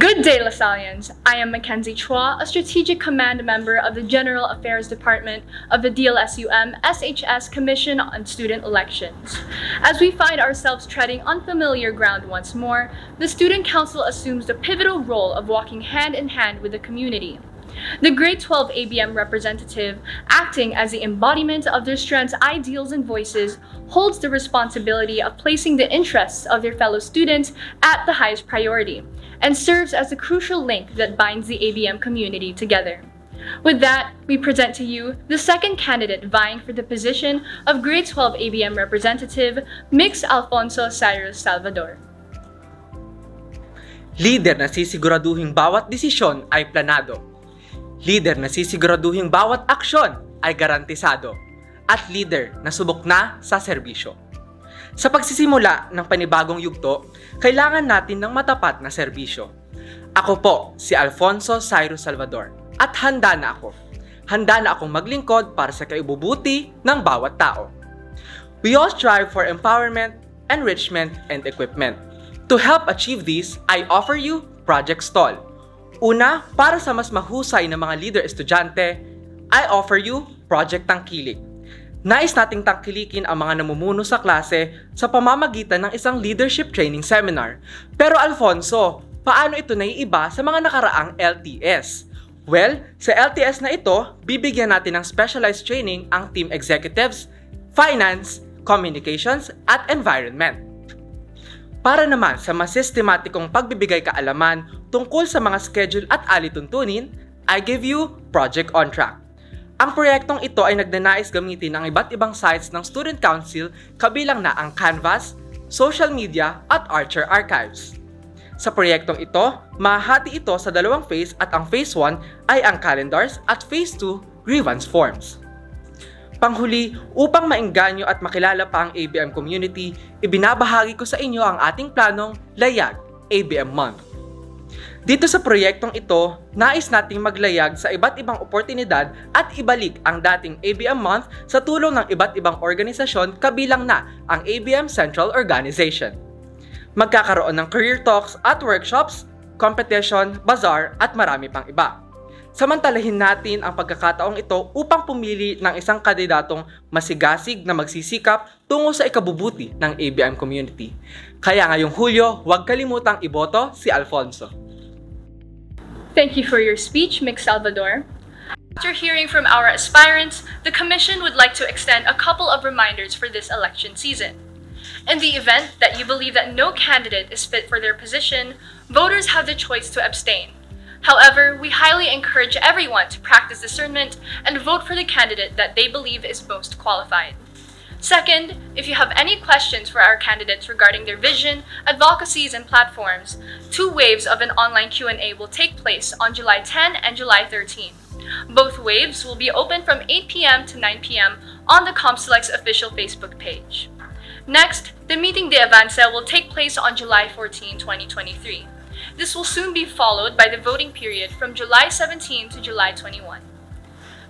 Good day, Lasallians. I am Mackenzie Chua, a Strategic Command member of the General Affairs Department of the DLSUM SHS Commission on Student Elections. As we find ourselves treading unfamiliar ground once more, the Student Council assumes the pivotal role of walking hand in hand with the community. The grade 12 ABM representative, acting as the embodiment of their strand's ideals and voices, holds the responsibility of placing the interests of their fellow students at the highest priority and serves as the crucial link that binds the ABM community together. With that, we present to you the second candidate vying for the position of grade 12 ABM representative, Mx. Alphonso Cyrus Salvador. Leader na sisiguraduhing bawat desisyon ay planado. Leader na sisiguraduhing bawat aksyon ay garantisado. At leader na subok na sa serbisyo. Sa pagsisimula ng panibagong yugto, kailangan natin ng matapat na serbisyo. Ako po si Alfonso Cyrus Salvador at handa na ako. Handa na akong maglingkod para sa kaibubuti ng bawat tao. We all strive for empowerment, enrichment, and equipment. To help achieve this, I offer you Project Stall. Una, para sa mas mahusay na mga leader estudyante, I offer you Project Tangkilik. Nais nating tangkilikin ang mga namumuno sa klase sa pamamagitan ng isang leadership training seminar. Pero Alfonso, paano ito naiiba sa mga nakaraang LTS? Well, sa LTS na ito, bibigyan natin ng specialized training ang team executives, finance, communications, at environment. Para naman sa mas sistematikong pagbibigay kaalaman tungkol sa mga schedule at alituntunin, I give you Project On Track. Ang proyektong ito ay nagnanais gamitin ang iba't ibang sites ng Student Council kabilang na ang Canvas, social media at Archer Archives. Sa proyektong ito, mahati ito sa dalawang phase at ang phase 1 ay ang calendars at phase 2 grievance forms. Panghuli, upang maingganyo at makilala pa ang ABM community, ibinabahagi ko sa inyo ang ating planong Layag ABM Month. Dito sa proyektong ito, nais nating maglayag sa iba't ibang oportunidad at ibalik ang dating ABM Month sa tulong ng iba't ibang organisasyon kabilang na ang ABM Central Organization. Magkakaroon ng career talks at workshops, competition, bazaar at marami pang iba. Samantalahin natin ang pagkakataong ito upang pumili ng isang kandidatong masigasig na magsisikap tungo sa ikabubuti ng ABM community. Kaya ngayong Hulyo, huwag kalimutang iboto si Alfonso. Thank you for your speech, Mx. Salvador. After hearing from our aspirants, the Commission would like to extend a couple of reminders for this election season. In the event that you believe that no candidate is fit for their position, voters have the choice to abstain. However, we highly encourage everyone to practice discernment and vote for the candidate that they believe is most qualified. Second, if you have any questions for our candidates regarding their vision, advocacies, and platforms, two waves of an online Q&A will take place on July 10 and July 13. Both waves will be open from 8 p.m. to 9 p.m. on the COMSELEC's official Facebook page. Next, the miting de avance will take place on July 14, 2023. This will soon be followed by the voting period from July 17 to July 21.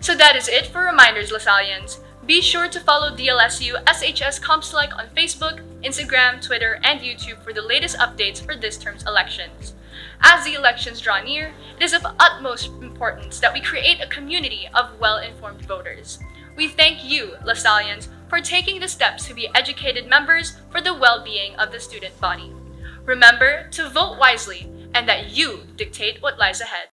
So that is it for Reminders, Lasallians. Be sure to follow DLSU SHS COMSELEC on Facebook, Instagram, Twitter, and YouTube for the latest updates for this term's elections. As the elections draw near, it is of utmost importance that we create a community of well-informed voters. We thank you, Lasallians, for taking the steps to be educated members for the well-being of the student body. Remember to vote wisely and that you dictate what lies ahead.